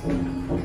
Thank